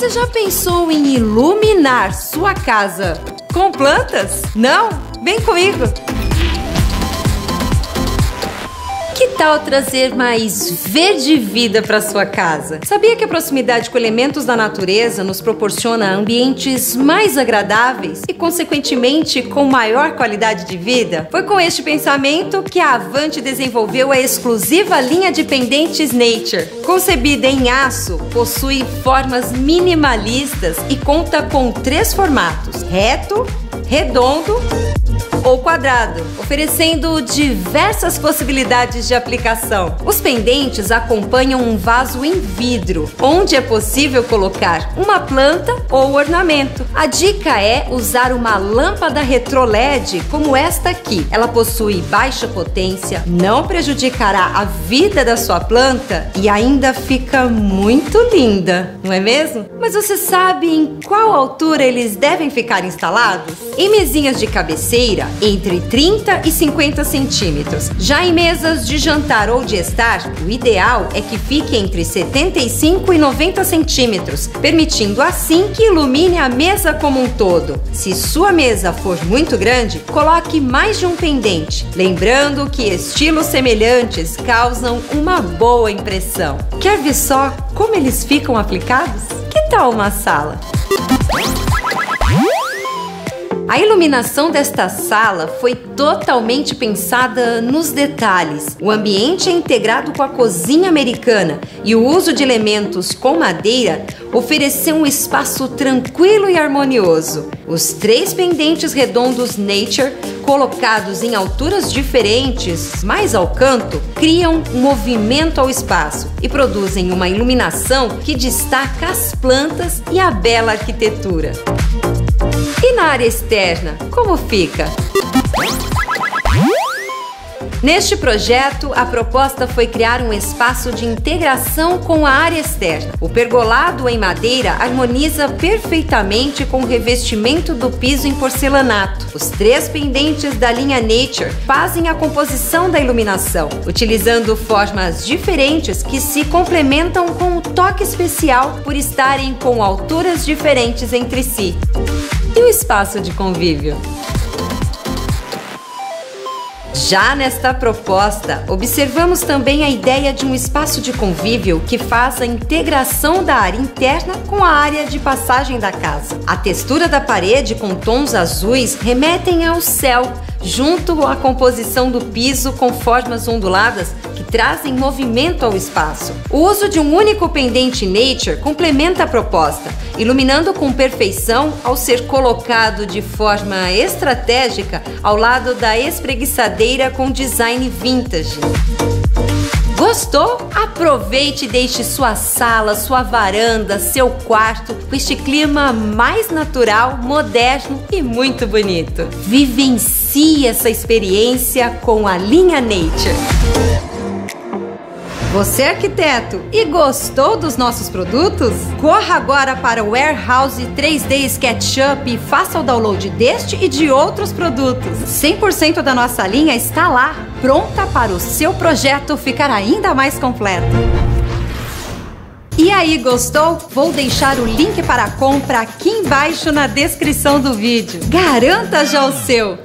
Você já pensou em iluminar sua casa com plantas? Não? Vem comigo! Tal trazer mais verde vida para sua casa? Sabia que a proximidade com elementos da natureza nos proporciona ambientes mais agradáveis e, consequentemente, com maior qualidade de vida? Foi com este pensamento que a Avante desenvolveu a exclusiva linha de pendentes Nature. Concebida em aço, possui formas minimalistas e conta com três formatos: reto, redondo ou quadrado, oferecendo diversas possibilidades de aplicação. Os pendentes acompanham um vaso em vidro, onde é possível colocar uma planta ou ornamento. A dica é usar uma lâmpada retro LED como esta aqui. Ela possui baixa potência, não prejudicará a vida da sua planta e ainda fica muito linda, não é mesmo? Mas você sabe em qual altura eles devem ficar instalados? Em mesinhas de cabeceira, entre 30 e 50 centímetros. Já em mesas de jantar ou de estar, o ideal é que fique entre 75 e 90 centímetros, permitindo assim que ilumine a mesa como um todo. Se sua mesa for muito grande, coloque mais de um pendente, lembrando que estilos semelhantes causam uma boa impressão. Quer ver só como eles ficam aplicados? Que tal uma sala? A iluminação desta sala foi totalmente pensada nos detalhes. O ambiente é integrado com a cozinha americana e o uso de elementos com madeira ofereceu um espaço tranquilo e harmonioso. Os três pendentes redondos Nature, colocados em alturas diferentes, mais ao canto, criam um movimento ao espaço e produzem uma iluminação que destaca as plantas e a bela arquitetura. E na área externa, como fica? Neste projeto, a proposta foi criar um espaço de integração com a área externa. O pergolado em madeira harmoniza perfeitamente com o revestimento do piso em porcelanato. Os três pendentes da linha Nature fazem a composição da iluminação, utilizando formas diferentes que se complementam com um toque especial por estarem com alturas diferentes entre si. E o espaço de convívio? Já nesta proposta, observamos também a ideia de um espaço de convívio que faz a integração da área interna com a área de passagem da casa. A textura da parede com tons azuis remetem ao céu, junto à composição do piso com formas onduladas que trazem movimento ao espaço. O uso de um único pendente Nature complementa a proposta, iluminando com perfeição ao ser colocado de forma estratégica ao lado da espreguiçadeira com design vintage. Gostou? Aproveite e deixe sua sala, sua varanda, seu quarto com este clima mais natural, moderno e muito bonito. Vivencie essa experiência com a linha Nature. Você é arquiteto e gostou dos nossos produtos? Corra agora para o Warehouse 3D SketchUp e faça o download deste e de outros produtos. 100% da nossa linha está lá, pronta para o seu projeto ficar ainda mais completo. E aí, gostou? Vou deixar o link para a compra aqui embaixo na descrição do vídeo. Garanta já o seu!